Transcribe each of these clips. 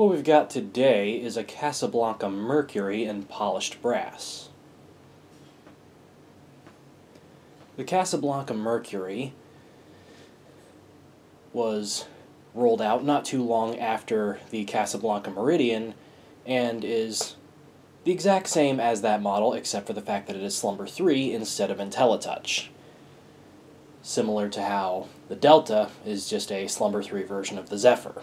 What we've got today is a Casablanca Mercury in polished brass. The Casablanca Mercury was rolled out not too long after the Casablanca Meridien and is the exact same as that model except for the fact that it is Slumber 3 instead of IntelliTouch. Similar to how the Delta is just a Slumber 3 version of the Zephyr.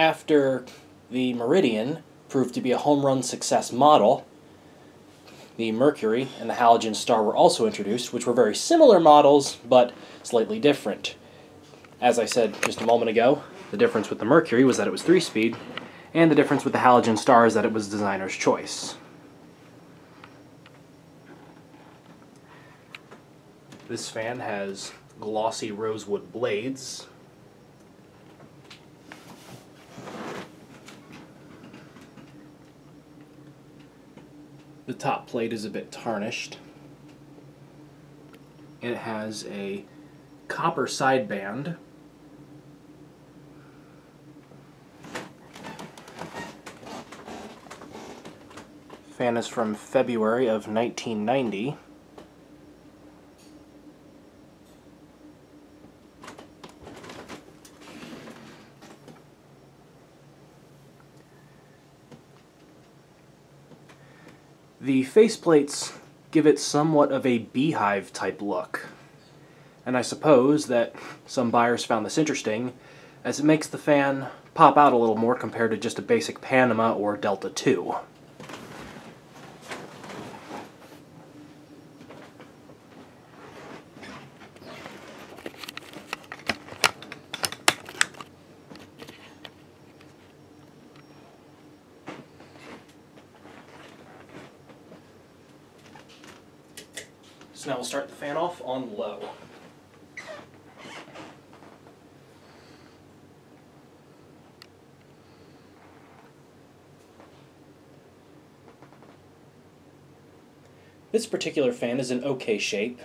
After the Meridien proved to be a home run success model, the Mercury and the Halogen Star were also introduced, which were very similar models, but slightly different. As I said just a moment ago, the difference with the Mercury was that it was 3-speed, and the difference with the Halogen Star is that it was designer's choice. This fan has glossy rosewood blades, The top plate is a bit tarnished. It has a copper sideband. Fan is from February of 1990. The faceplates give it somewhat of a beehive type look. And I suppose that some buyers found this interesting as it makes the fan pop out a little more compared to just a basic Panama or Delta 2. So now we'll start the fan off on low. This particular fan is in okay shape.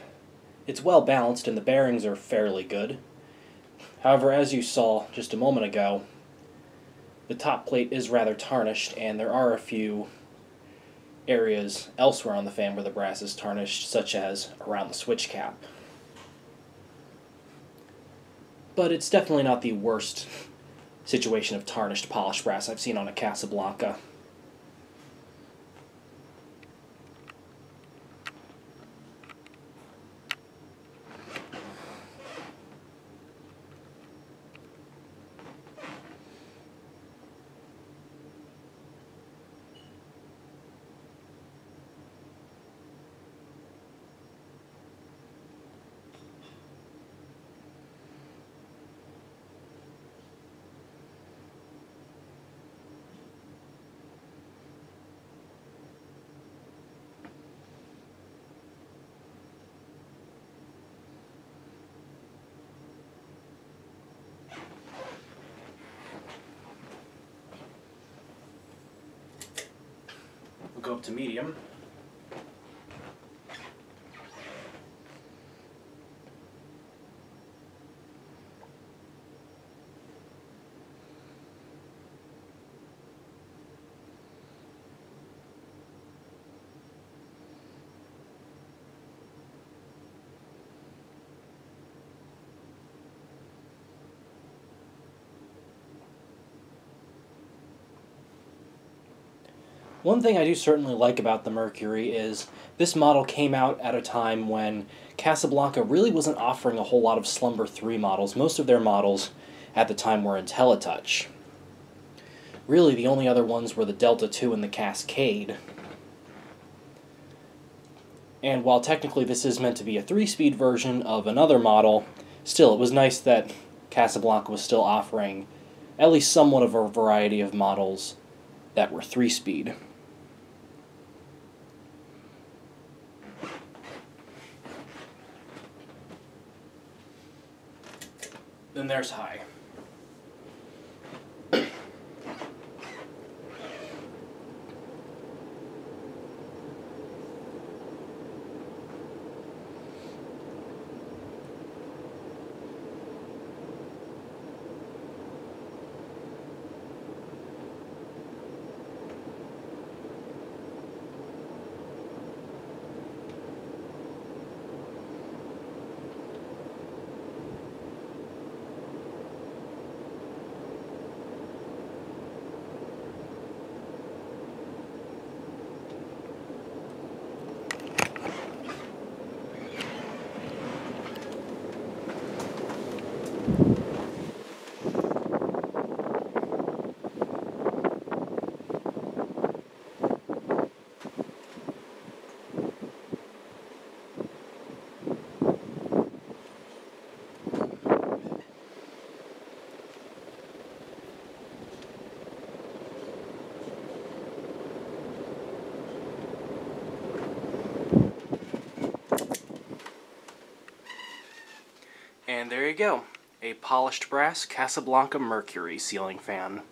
It's well balanced and the bearings are fairly good. However, as you saw just a moment ago, the top plate is rather tarnished and there are a few areas elsewhere on the fan where the brass is tarnished, such as around the switch cap. But it's definitely not the worst situation of tarnished polished brass I've seen on a Casablanca. Go up to medium. One thing I do certainly like about the Mercury is this model came out at a time when Casablanca really wasn't offering a whole lot of Slumber 3 models. Most of their models at the time were IntelliTouch. Really, the only other ones were the Delta 2 and the Cascade. And while technically this is meant to be a 3-speed version of another model, still, it was nice that Casablanca was still offering at least somewhat of a variety of models that were 3-speed. Then there's high. And there you go, a polished brass Casablanca Mercury ceiling fan.